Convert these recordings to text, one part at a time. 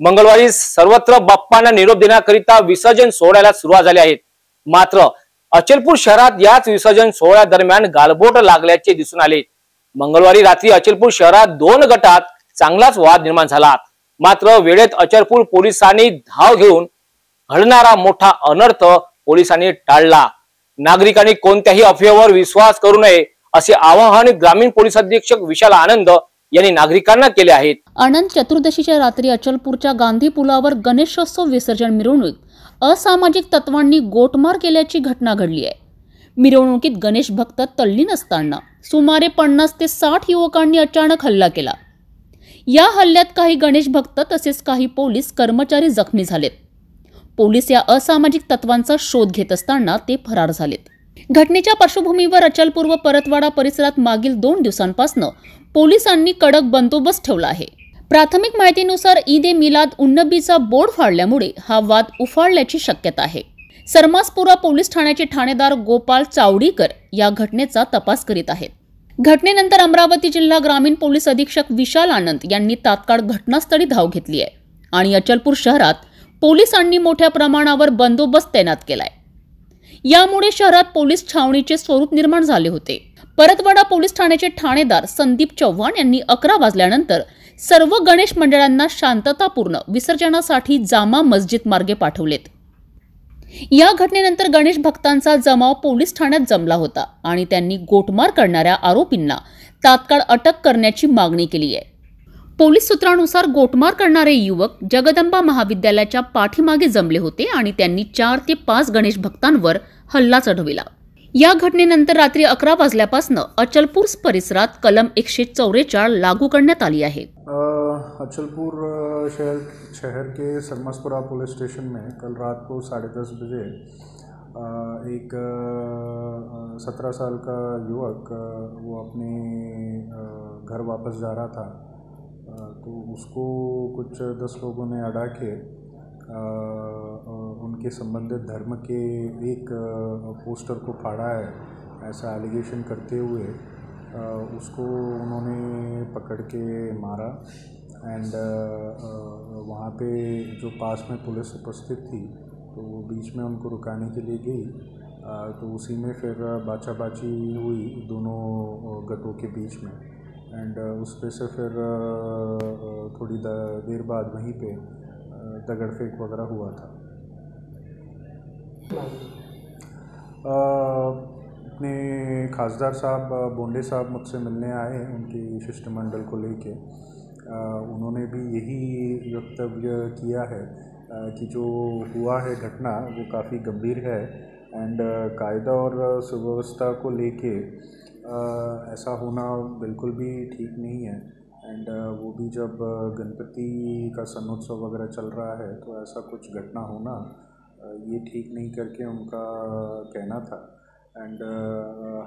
मंगळवारी सर्वत्र बाप्पांना निरोप देण्याकरिता विसर्जन सोहळ्याला सुरुवात झाली आहे. मात्र अचलपूर शहरात याच विसर्जन सोहळ्या दरम्यान गालबोट लागल्याचे दिसून आले. मंगळवारी रात्री अचलपूर शहरात दोन गटात चांगलाच वाद निर्माण झाला. मात्र वेळेत अचलपूर पोलिसांनी धाव घेऊन घडणारा मोठा अनर्थ पोलिसांनी टाळला. नागरिकांनी कोणत्याही अफवेवर विश्वास करू नये असे आवाहन ग्रामीण पोलीस अधीक्षक विशाल आनंद यांनी नागरिकांना केले आहेत. अनंत चतुर्दशीच्या रात्री अचलपूरच्या गांधी पुलावर गणेशोत्सव विसर्जन मिरवणूक. असामाजिक तत्वांनी गोटमार केल्याची घटना घडली आहे. मिरवणुकीत गणेश भक्त तल्लीन असताना सुमारे पन्नास ते साठ युवकांनी अचानक हल्ला केला. या हल्ल्यात काही गणेश भक्त तसेच काही पोलीस कर्मचारी जखमी झालेत. पोलीस या असामाजिक तत्वांचा शोध घेत असताना ते फरार झालेत. घटनेच्या पार्श्वभूमीवर अचलपूर व परतवाडा परिसरात मागील दोन दिवसांपासून पोलिसांनी कडक बंदोबस्त ठेवला आहे. प्राथमिक माहितीनुसार ईद ए मिलाद उन्नबीचा बोर्ड फाडल्यामुळे हा वाद उफाळल्याची शक्यता आहे. सरमासपुरा पोलीस ठाण्याचे ठाणेदार गोपाल चावडीकर या घटनेचा तपास करीत आहेत. घटनेनंतर अमरावती जिल्हा ग्रामीण पोलीस अधीक्षक विशाल आनंद यांनी तात्काळ घटनास्थळी धाव घेतली आहे आणि अचलपूर शहरात पोलिसांनी मोठ्या प्रमाणावर बंदोबस्त तैनात केलाय. यामुळे शहरात पोलीस छावणीचे स्वरूप निर्माण झाले होते. परतवाडा पोलीस ठाण्याचे ठाणेदार संदीप चव्हाण यांनी अकरा वाजल्यानंतर सर्व गणेश मंडळांना शांततापूर्ण विसर्जनासाठी जामा मस्जिद मार्गे पाठवलेत. या घटनेनंतर गणेश भक्तांचा जमाव पोलीस ठाण्यात जमला होता आणि त्यांनी गोटमार करणाऱ्या आरोपींना तात्काळ अटक करण्याची मागणी केली आहे. पोलीस सूत्रानुसार गोटमार करणारे युवक जगदंबा महाविद्यालयाच्या पाठीमागे जमले होते आणि त्यांनी चार ते पाच गणेश भक्तांवर हल्ला चढविला या घटनेनंतर रात्री अकरा वाजल्यापासून अचलपूर परिसरात कलम एकशे चौवेचाळ लागू करण्यात आली आहे. अचलपुर शहर शहर के सरमसपुरा पुलिस स्टेशन में कल रात को साढ़े दस बजे एक सत्रह साल का युवक वो अपने घर वापस जा रहा था। तो उसको कुछ दस लोगों ने अड़ा के उनके संबंधित धर्म के एक पोस्टर को फाड़ा है, ऐसा एलिगेशन करते हुए उसको उन्होंने पकड़ के मारा एंड वहाँ पे जो पास में पुलिस उपस्थित थी तो वो बीच में उनको रुकाने के लिए गई तो उसी में फिर बाचा हुई दोनों गटों के बीच में एंड उस पे से फिर थोड़ी देर बाद वहीं पे दगड़ फेंक वगैरह हुआ था। अपने खासदार साहब बोंडे साहब मुझसे मिलने आए हैं, उनकी शिष्टमंडल को लेके। उन्होंने भी यही वक्तव्य किया है कि जो हुआ है घटना, वो काफ़ी गंभीर है एंड कायदा और सुव्यवस्था को लेके ऐसा होना बिल्कुल भी ठीक नहीं है। एंड वो भी जब गणपति का सनोत्सव वगैरह चल रहा है तो ऐसा कुछ घटना होना ये ठीक नहीं करके उनका कहना था। एंड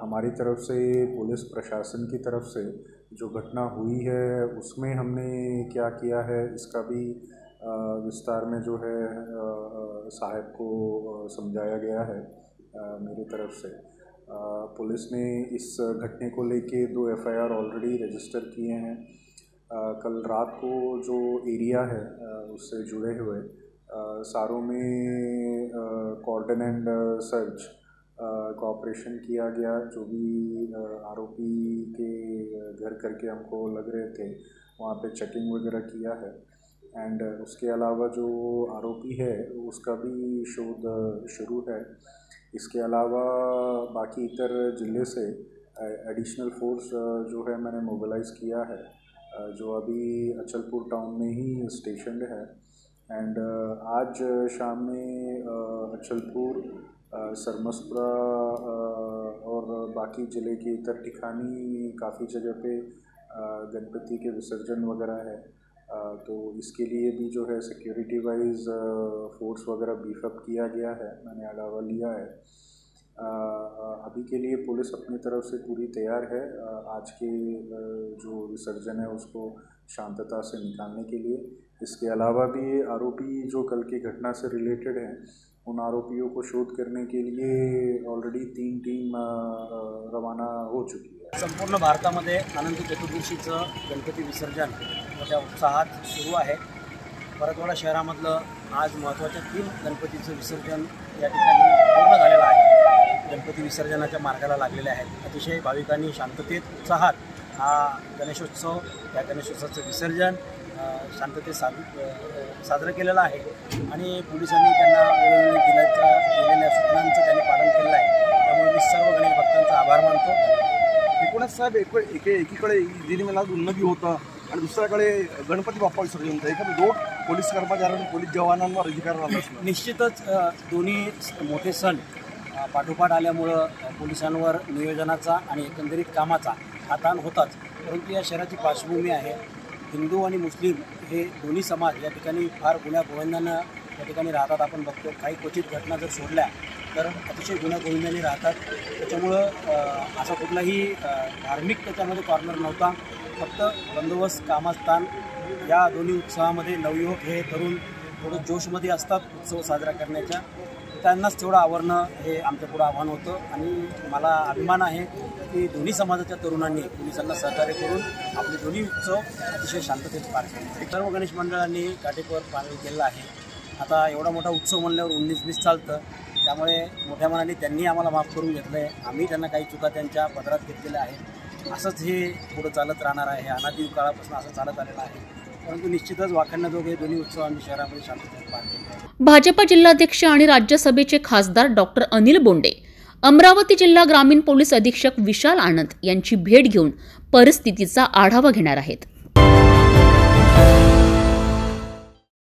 हमारी तरफ़ से, पुलिस प्रशासन की तरफ़ से जो घटना हुई है, उसमें हमने क्या किया है, इसका भी विस्तार में जो है साहब को समझाया गया है मेरी तरफ़ से। पुलिस ने इस घटने को लेके दो एफआईआर ऑलरेडी रजिस्टर किए हैं। कल रात को जो एरिया है उससे जुड़े हुए सारों में कॉर्डन एंड सर्च कॉपरेशन किया गया। जो भी आरोपी के घर करके हमको लग रहे थे, वहाँ पे चेकिंग वगैरह किया है। एंड उसके अलावा जो आरोपी है, उसका भी शोध शुरू है। इसके अलावा बाकी इतर ज़िले से एडिशनल फोर्स जो है, मैंने मोबिलाइज़ किया है। जो अभी अचलपुर टाउन में ही स्टेशन है। एंड आज शाम में अचलपुर अ, सरमसपुरा और बाकी ज़िले के इतर ठिकानी काफ़ी जगह पे गणपति के विसर्जन वगैरह है। तो इसके लिए भी जो है सिक्योरिटी वाइज फोर्स वगैरह बीफअप किया गया है मैंने अलावा लिया है। अभी के लिए पुलिस अपनी तरफ़ से पूरी तैयार है। आज के जो विसर्जन है उसको शांतता से निकालने के लिए। इसके अलावा भी आरोपी जो कल की घटना से रिलेटेड हैं उन आरोपियों को शोध करने के लिए ऑलरेडी तीन टीम रवाना हो चुकी है। संपूर्ण भारतामध्ये अनंत चतुर्दशीचं गणपती विसर्जन मोठ्या उत्साहात सुरू आहे. परतवाडा शहरामधलं आज महत्त्वाच्या तीन गणपतीचं विसर्जन या ठिकाणी पूर्ण झालेलं आहे. गणपती विसर्जनाच्या मार्गाला लागलेले आहेत. अतिशय भाविकांनी शांततेत उत्साहात हा गणेशोत्सव या गणेशोत्सवाचं विसर्जन शांततेत साध साजरं केलेलं आहे. आणि पोलिसांनी त्यांना वेळोवेळी दिल्याच्या दिलेल्या सूचनांचं त्यांनी पालन केलेलं आहे. त्यामुळे मी सर्व गणेश भक्तांचा आभार मानतो. एकूणच साहेब एक एके एकीकडे दिनमेलात उन्नती होतं आणि दुसऱ्याकडे गणपती बाप्पा विसर्जन होतं. एखादं रोड पोलीस कर्मचाऱ्यांवर पोलीस जवानांवर असणार. निश्चितच दोन्ही मोठे सण पाठोपाठ आल्यामुळं पोलिसांवर नियोजनाचा आणि एकंदरीत कामाचा हा ताण होताच. परंतु या शहराची पार्श्वभूमी आहे. हिंदू आणि मुस्लिम हे दोन्ही समाज या ठिकाणी फार गुन्ह्या गोविंदानं या ठिकाणी राहतात. आपण बघतो काही क्वचित घटना जर सोडल्या तर अतिशय गुन्ह्या गोविंदाने राहतात. त्याच्यामुळं असा कुठलाही धार्मिक त्याच्यामध्ये कॉर्नर नव्हता. फक्त बंदोबस्त कामास्थान या दोन्ही उत्सवामध्ये नवयुवक हे तरुण थोडं जोशमध्ये असतात उत्सव साजरा करण्याच्या. त्यांनाच तेवढं आवरणं हे आमच्या पुढं आव्हान होतं. आणि मला अभिमान आहे की दोन्ही समाजाच्या तरुणांनी पोलिसांना सहकार्य करून आपले दोन्ही उत्सव अतिशय शांततेत पार केले. सर्व गणेश मंडळांनी काटेकोर पालन केलेलं आहे. आता एवढा मोठा उत्सव म्हणल्यावर उन्नीस वीस चालतं. त्यामुळे मोठ्या मनाने त्यांनी आम्हाला माफ करून घेतलं आहे आम्ही त्यांना काही चुका त्यांच्या पदरात घेतलेल्या आहेत. असंच हे पुढं चालत राहणार आहे. अनादिव काळापासून असं चालत आलेलं आहे. परंतु निश्चितच वाखाणण्याजोगे दोन्ही उत्सव आम्ही शहरामध्ये शांततेत पाळले भाजपा जिल्हाध्यक्ष आणि राज्यसभेचे खासदार डॉक्टर अनिल बोंडे अमरावती जिल्हा ग्रामीण पोलीस अधीक्षक विशाल आनंद यांची भेट घेऊन परिस्थितीचा आढावा घेणार आहेत.